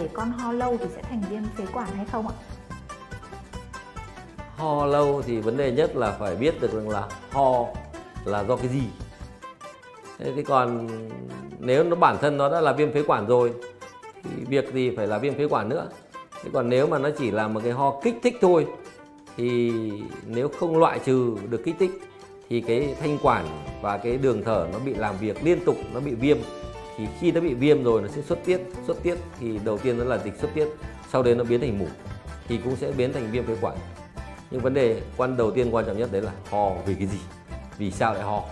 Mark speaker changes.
Speaker 1: để con ho lâu thì sẽ thành viêm phế quản hay không ạ?
Speaker 2: Ho lâu thì vấn đề nhất là phải biết được rằng là ho là do cái gì. Thế thì còn nếu nó bản thân nó đã là viêm phế quản rồi, thì việc gì phải là viêm phế quản nữa. Thế còn nếu mà nó chỉ là một cái ho kích thích thôi, thì nếu không loại trừ được kích thích, thì cái thanh quản và cái đường thở nó bị làm việc liên tục, nó bị viêm thì khi nó bị viêm rồi nó sẽ xuất tiết xuất tiết thì đầu tiên nó là dịch xuất tiết, sau đấy nó biến thành mủ thì cũng sẽ biến thành viêm phế quản. Nhưng vấn đề quan đầu tiên quan trọng nhất đấy là ho vì cái gì? Vì sao lại ho?